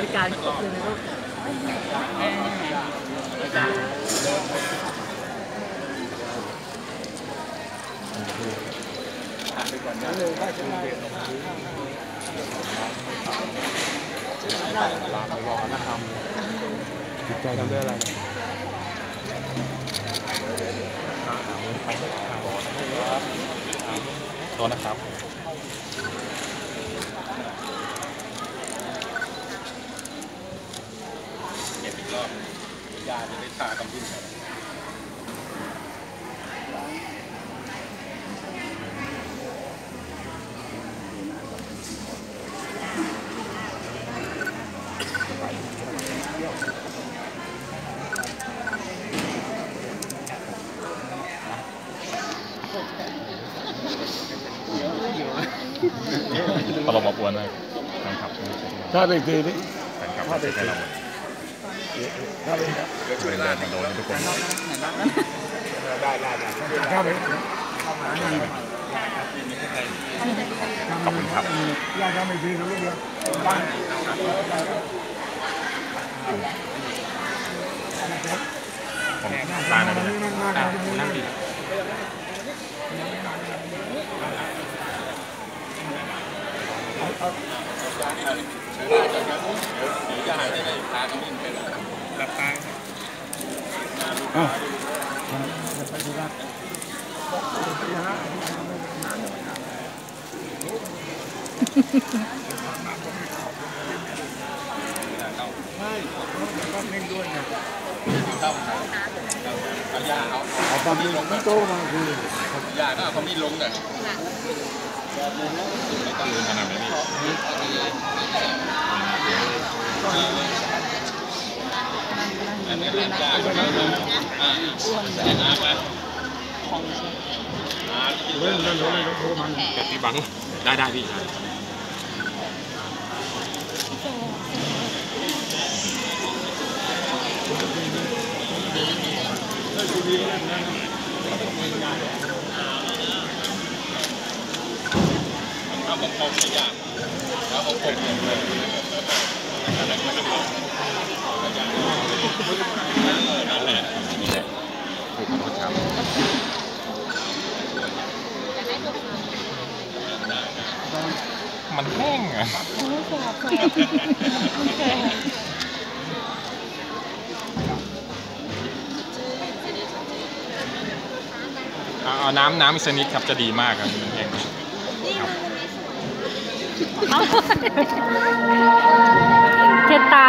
บริการครบเลยนะลูกแม่จิตใจทำด้วยอะไรตัวนะครับ เก็บอีกรอบยาจะได้ทากำพุ่งครับ ตลบมาปวนเลยแฟนคลับ ถ้าไปทีนี่แฟนคลับไม่ใช่เราหมดถ้าไปเดินเดินมาโดนทุกคนได้ได้ได้ถ้าไปขอบคุณครับยาทำไปทีนะลูกเดียวผมร้านนั้นนะนั่งดิจะหายได้ทากำพุ่งเป็น หลับตาอะไปดูกันใช่ต้องเล่นด้วยไง เอายาเอาเอาความจริงไม่โตมาคือยาก็เอาขมิ้นลงเลยไม่ต้องลืมขนาดนี้อันนี้เป็นยาก็ไม่ลงอ่าแต่น้ำนะเล่นเล่นเล่นโทรมันแกตีบังได้ได้พี่ เอาของผมไม่ยากแล้วของผมเนี่ยอะไรก็ไม่รู้นั่นแหละนี่แหละถูกขอโทษครับมันแห้งอะโอ้แส เอาน้ำน้ำอีสชนิดครับจะดีมากครับมังเกตา